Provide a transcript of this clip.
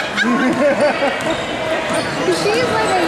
She's like